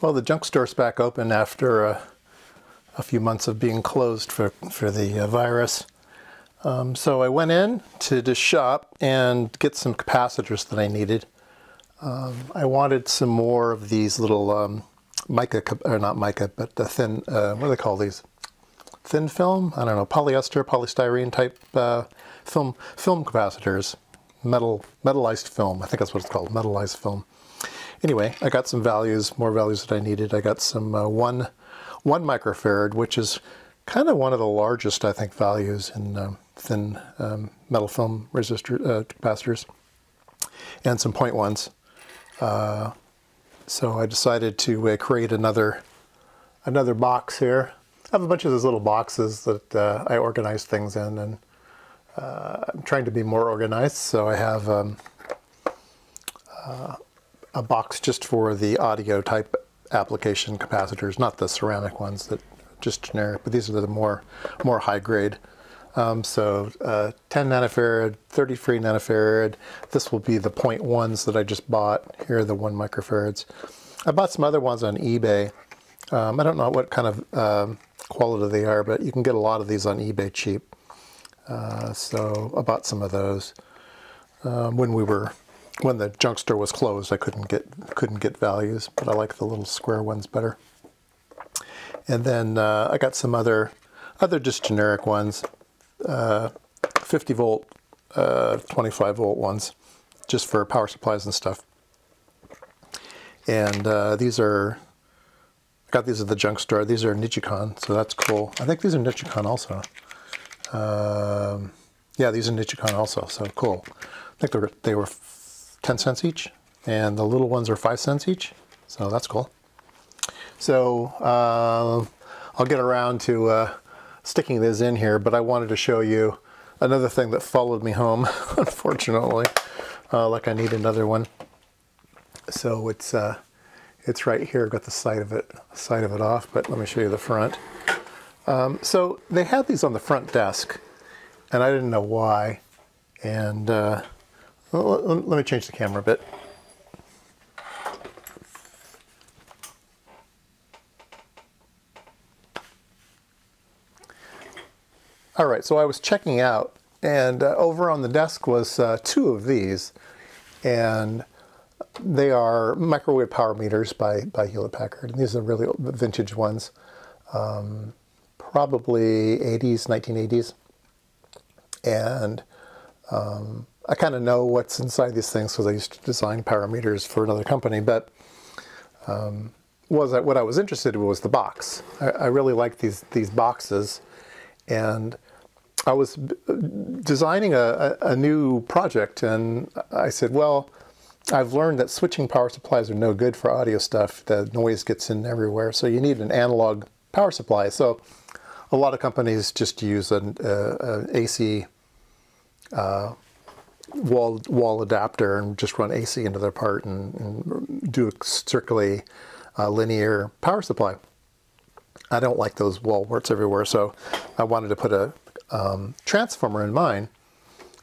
Well, the junk store's back open after uh, a few months of being closed for, for the uh, virus. Um, so I went in to the shop and get some capacitors that I needed. Um, I wanted some more of these little um, mica, or not mica, but the thin, uh, what do they call these? Thin film? I don't know, polyester, polystyrene type uh, film, film capacitors. Metal, metallized film, I think that's what it's called, metallized film anyway, I got some values, more values that I needed. I got some uh, one, one microfarad, which is kind of one of the largest, I think, values in um, thin um, metal film resistor uh, capacitors, and some point ones. Uh, so I decided to uh, create another, another box here. I have a bunch of those little boxes that uh, I organize things in, and uh, I'm trying to be more organized. So I have um, a box just for the audio type application capacitors, not the ceramic ones that just generic, but these are the more more high grade. Um, so uh, 10 nanofarad, 33 nanofarad. This will be the point ones that I just bought. Here are the one microfarads. I bought some other ones on eBay. Um, I don't know what kind of um, quality they are, but you can get a lot of these on eBay cheap. Uh, so I bought some of those um, when we were when the junk store was closed, I couldn't get couldn't get values, but I like the little square ones better. And then uh, I got some other other just generic ones, uh, 50 volt, uh, 25 volt ones, just for power supplies and stuff. And uh, these are I got these at the junk store. These are Nichicon, so that's cool. I think these are Nichicon also. Um, yeah, these are Nichicon also, so cool. I think they were, they were 10 cents each, and the little ones are 5 cents each, so that's cool. So uh, I'll get around to uh, sticking this in here, but I wanted to show you another thing that followed me home, unfortunately. Uh, like I need another one. So it's uh, it's right here. I've got the side of it side of it off, but let me show you the front. Um, so they had these on the front desk, and I didn't know why. And uh, let me change the camera a bit. All right, so I was checking out, and uh, over on the desk was uh, two of these, and they are microwave power meters by, by Hewlett Packard. And these are really vintage ones, um, probably 80s, 1980s. And um, I kind of know what's inside these things because I used to design power meters for another company, but um, was that what I was interested in was the box. I, I really like these these boxes, and I was designing a, a, new project, and I said, well, I've learned that switching power supplies are no good for audio stuff. The noise gets in everywhere, so you need an analog power supply. So a lot of companies just use an AC uh, wall wall adapter and just run AC into their part and, and do a strictly uh, linear power supply. I don't like those wall warts everywhere, so I wanted to put a um, transformer in mine.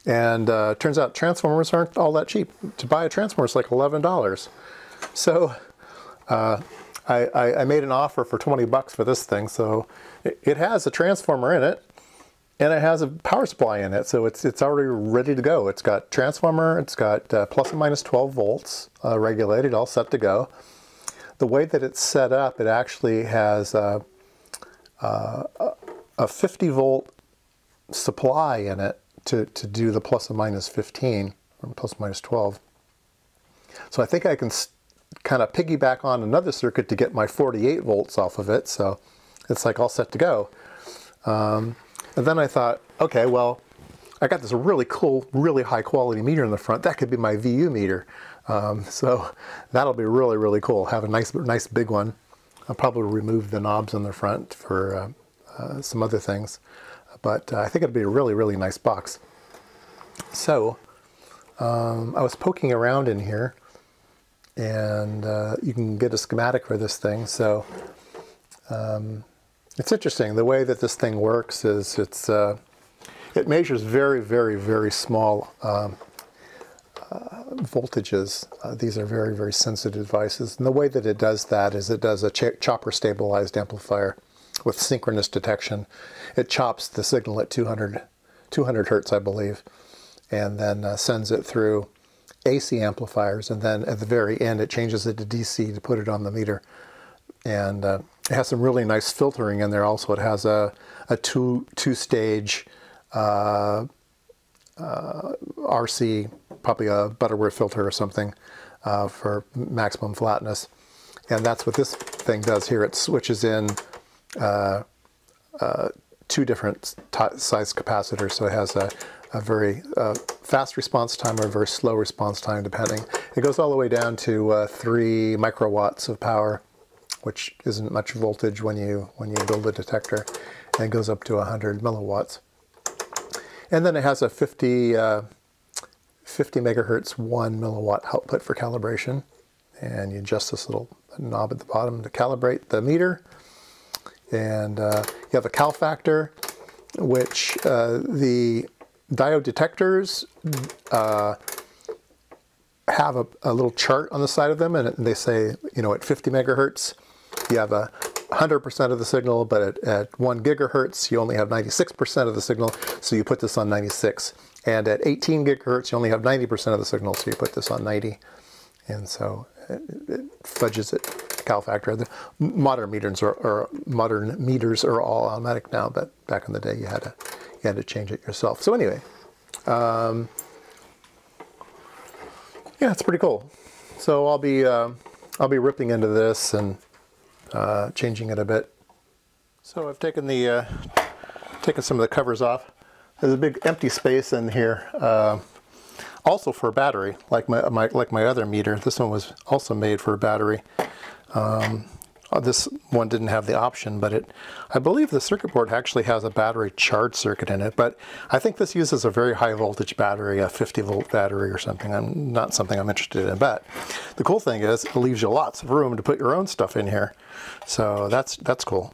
And uh, turns out transformers aren't all that cheap. To buy a transformer is like $11. So uh, I, I, made an offer for 20 bucks for this thing. So it, it has a transformer in it and it has a power supply in it, so it's it's already ready to go. It's got transformer, it's got uh, plus and minus 12 volts uh, regulated, all set to go. The way that it's set up, it actually has a, uh, a 50 volt supply in it to, to do the plus and minus 15, or plus and minus 12. So I think I can kind of piggyback on another circuit to get my 48 volts off of it, so it's like all set to go. Um, and then I thought, okay, well, I got this really cool, really high quality meter in the front. That could be my VU meter. Um, so that'll be really, really cool. Have a nice, nice big one. I'll probably remove the knobs on the front for uh, uh, some other things. But uh, I think it'd be a really, really nice box. So um, I was poking around in here and uh, you can get a schematic for this thing. So um, it's interesting. The way that this thing works is it's uh, it measures very, very, very small um, uh, voltages. Uh, these are very, very sensitive devices. And the way that it does that is it does a ch chopper stabilized amplifier with synchronous detection. It chops the signal at 200, 200 hertz, I believe, and then uh, sends it through AC amplifiers. And then at the very end, it changes it to DC to put it on the meter. And uh, it has some really nice filtering in there also. It has a, a two, two stage uh, uh RC, probably a Butterworth filter or something uh, for maximum flatness. And that's what this thing does here. It switches in uh, uh, two different size capacitors. So it has a, a very uh, fast response time or very slow response time, depending. It goes all the way down to uh, three microwatts of power, which isn't much voltage when you when you build a detector, and goes up to 100 milliwatts. And then it has a 50 uh, 50 megahertz, one milliwatt output for calibration. And you adjust this little knob at the bottom to calibrate the meter. And uh, you have a cal factor, which uh, the diode detectors uh, have a, a, little chart on the side of them, and they say, you know, at 50 megahertz, you have a 100% of the signal, but at, at 1 gigahertz, you only have 96% of the signal, so you put this on 96. And at 18 gigahertz, you only have 90% of the signal, so you put this on 90. And so it, it fudges it, cal factor. The modern meters are, are, modern meters are all automatic now, but back in the day you had to you had to change it yourself. So anyway, um, yeah, it's pretty cool. So I'll be uh, I'll be ripping into this and uh, changing it a bit. So I've taken the uh, taken some of the covers off. There's a big empty space in here. Uh, also for a battery, like my, my, like my other meter. This one was also made for a battery. Um, uh, this one didn't have the option, but it, I believe the circuit board actually has a battery charge circuit in it, but I think this uses a very high voltage battery, a 50 volt battery or something. I'm not something I'm interested in, but the cool thing is it leaves you lots of room to put your own stuff in here. So that's, that's cool.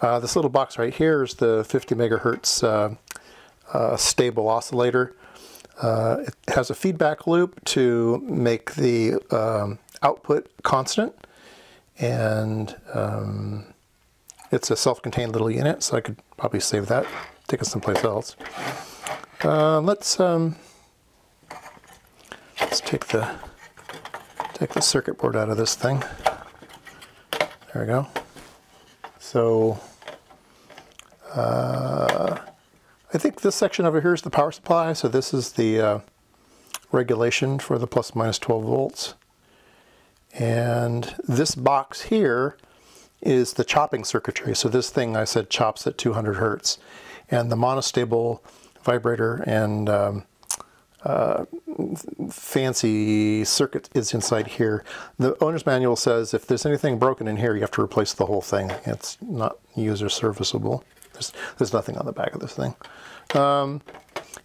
Uh, this little box right here is the 50 megahertz uh, uh, stable oscillator. Uh, it has a feedback loop to make the um, output constant and um, it's a self-contained little unit so I could probably save that take it someplace else uh, let's um, let's take the take the circuit board out of this thing there we go so uh, I think this section over here is the power supply. So this is the uh, regulation for the plus minus 12 volts. And this box here is the chopping circuitry. So this thing I said chops at 200 hertz. And the monostable vibrator and um, uh, fancy circuit is inside here. The owner's manual says if there's anything broken in here, you have to replace the whole thing. It's not user serviceable. There's, there's nothing on the back of this thing. Um,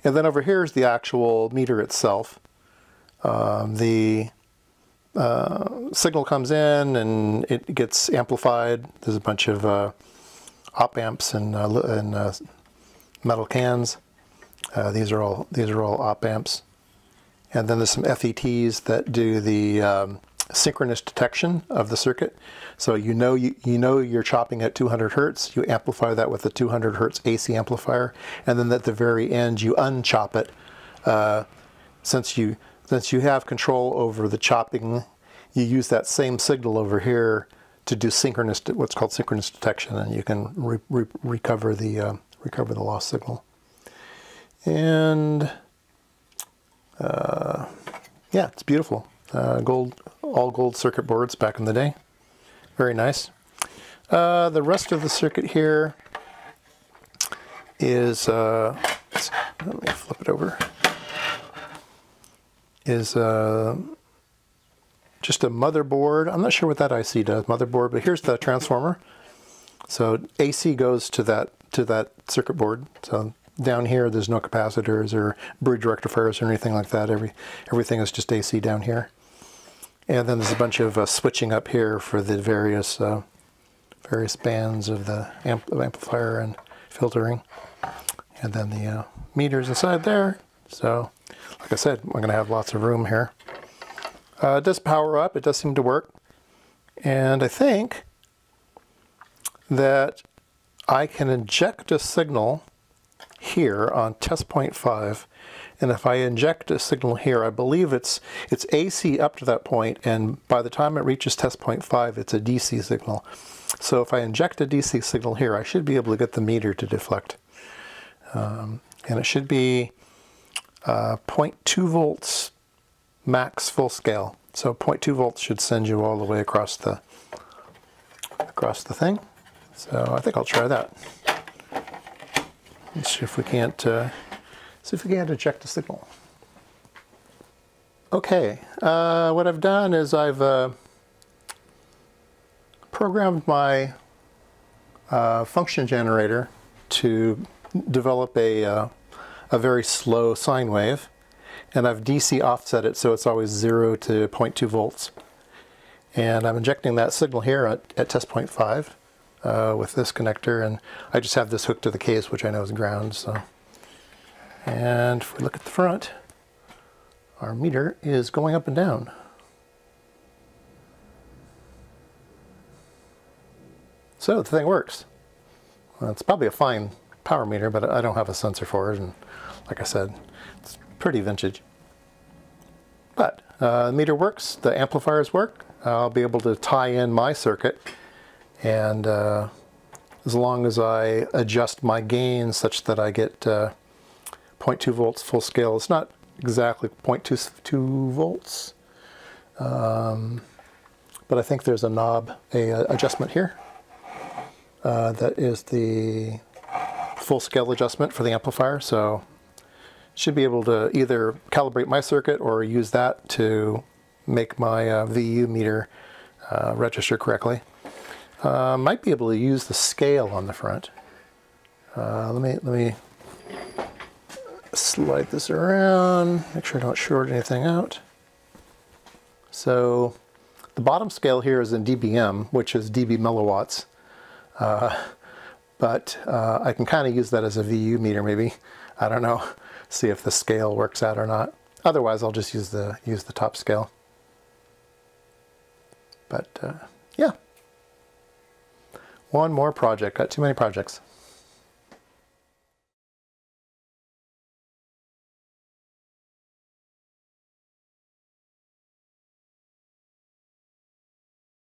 and then over here is the actual meter itself. Um, the uh, signal comes in and it gets amplified. There's a bunch of uh, op amps and, uh, and uh, metal cans. Uh, these are all these are all op amps. And then there's some FETs that do the um, synchronous detection of the circuit. So you know you, you know you're chopping at 200 hertz, you amplify that with a 200 hertz AC amplifier, and then at the very end you unchop it. Since you since you have control over the chopping, you use that same signal over here to do synchronous what's called synchronous detection, and you can re re recover the uh, recover the lost signal. And uh, yeah, it's beautiful. Uh, gold all gold circuit boards back in the day. Very nice. Uh, the rest of the circuit here is, uh, let me flip it over, is uh, just a motherboard. I'm not sure what that IC does, motherboard, but here's the transformer. So AC goes to that to that circuit board. So down here, there's no capacitors or bridge rectifiers or anything like that. Every everything is just AC down here. And then there's a bunch of uh, switching up here for the various uh, various bands of the amp amplifier and filtering. And then the uh, meters inside there, So, like I said, I'm going to have lots of room here. Uh, it does power up. It does seem to work. And I think that I can inject a signal here on test point 5 and if I inject a signal here I believe it's it's AC up to that point and by the time it reaches test point 5 it's a DC signal so if I inject a DC signal here I should be able to get the meter to deflect um, and it should be uh, 0.2 volts max full scale so 0.2 volts should send you all the way across the across the thing so I think I'll try that. Let's see if we can't uh, see if we can't eject a signal. Okay, uh, what I've done is I've uh, programmed my uh, function generator to develop a, uh, a very slow sine wave and I've DC offset it so it's always 0 to 0.2 volts. And I'm injecting that signal here at, at test point 5 uh, with this connector and I just have this hooked to the case which I know is ground so. And if we look at the front our meter is going up and down. So the thing works. Well, it's probably a fine power meter but I don't have a sensor for it and like I said it's pretty vintage. But uh, the meter works the amplifiers work. I'll be able to tie in my circuit and uh, as long as I adjust my gain such that I get uh, 0.2 volts full scale, it's not exactly 0.22 volts, um, but I think there's a knob, a, a adjustment here. Uh, that is the full scale adjustment for the amplifier, so should be able to either calibrate my circuit or use that to make my uh, VU meter uh, register correctly. Uh, might be able to use the scale on the front. Uh, let me let me slide this around, make sure I don't short anything out. So the bottom scale here is in dBm, which is dB milliwatts. But uh, I can kind of use that as a VU meter maybe. I don't know, see if the scale works out or not. Otherwise I'll just use the, use the top scale. But uh, yeah. One more project. Got too many projects.